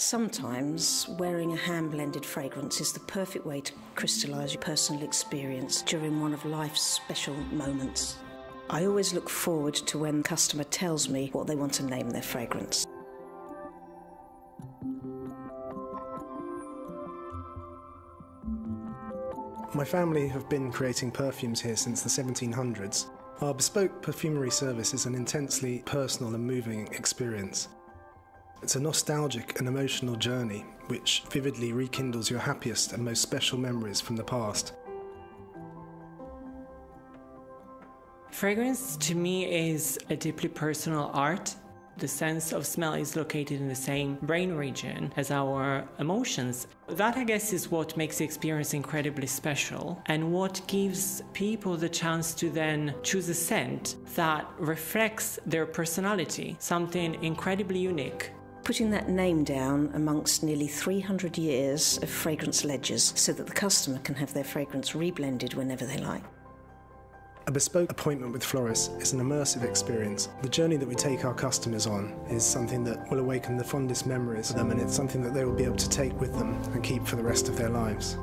Sometimes wearing a hand blended fragrance is the perfect way to crystallise your personal experience during one of life's special moments. I always look forward to when the customer tells me what they want to name their fragrance. My family have been creating perfumes here since the 1700s. Our bespoke perfumery service is an intensely personal and moving experience. It's a nostalgic and emotional journey which vividly rekindles your happiest and most special memories from the past. Fragrance to me is a deeply personal art the sense of smell is located in the same brain region as our emotions. That, I guess, is what makes the experience incredibly special and what gives people the chance to then choose a scent that reflects their personality, something incredibly unique. Putting that name down amongst nearly 300 years of fragrance ledgers so that the customer can have their fragrance reblended whenever they like. A bespoke appointment with Floris is an immersive experience. The journey that we take our customers on is something that will awaken the fondest memories of them and it's something that they will be able to take with them and keep for the rest of their lives.